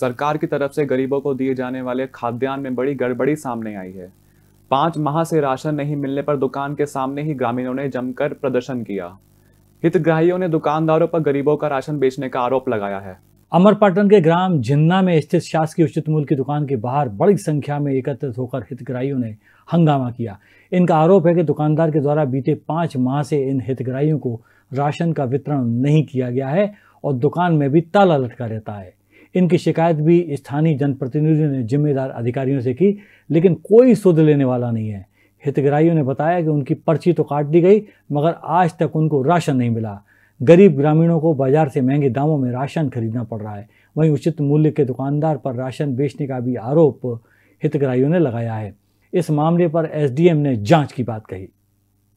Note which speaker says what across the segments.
Speaker 1: सरकार की तरफ़ से गरीबों को दिए जाने वाले खाद्यान्न में बड़ी गड़बड़ी सामने आई है। पाँच माह से राशन नहीं मिलने पर दुकान के सामने ही ग्रामीणों ने जमकर प्रदर्शन किया। हितग्राहियों ने दुकानदारों पर गरीबों का राशन बेचने का आरोप लगाया है।
Speaker 2: अमरपाटन के ग्राम जिन्ना में स्थित शासकीय उचित मूल्य की दुकान के बाहर बड़ी संख्या में एकत्रित होकर हितग्राहियों ने हंगामा किया। इनका आरोप है कि दुकानदार के द्वारा बीते पाँच माह से इन हितग्राहियों को राशन का वितरण नहीं किया गया है और दुकान में भी ताला लटका रहता है। इनकी शिकायत भी स्थानीय जनप्रतिनिधियों ने जिम्मेदार अधिकारियों से की, लेकिन कोई सुध लेने वाला नहीं है। हितग्राहियों ने बताया कि उनकी पर्ची तो काट दी गई, मगर आज तक उनको राशन नहीं मिला। गरीब ग्रामीणों को बाज़ार से महँगे दामों में राशन खरीदना पड़ रहा है। वहीं उचित मूल्य के दुकानदार पर राशन बेचने का भी आरोप हितग्राहियों ने लगाया है। इस मामले पर एसडीएम ने जाँच की बात कही।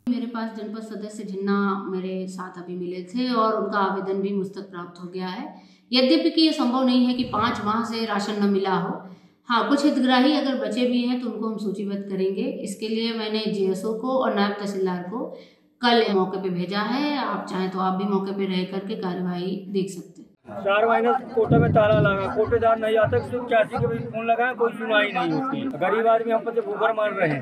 Speaker 3: मेरे पास जनपद सदस्य जिन्ना मेरे साथ अभी मिले थे और उनका आवेदन भी मुझ तक प्राप्त हो गया है। यद्यपि कि ये संभव नहीं है कि पाँच माह से राशन न मिला हो। हाँ कुछ हितग्राही अगर बचे भी हैं तो उनको हम सूचीबद्ध करेंगे। इसके लिए मैंने जीएसओ को और नायब तहसीलदार को कल मौके पे भेजा है। आप चाहें तो आप भी मौके पे रह करके कार्यवाही देख सकते हैं।
Speaker 4: चार महीने कोटे में ताला लगा। कोटेदार नहीं आता फ़ोन लगाए, कोई सुनवाई नहीं होती। गरीब आदमी हम पर भूखर मार रहे हैं।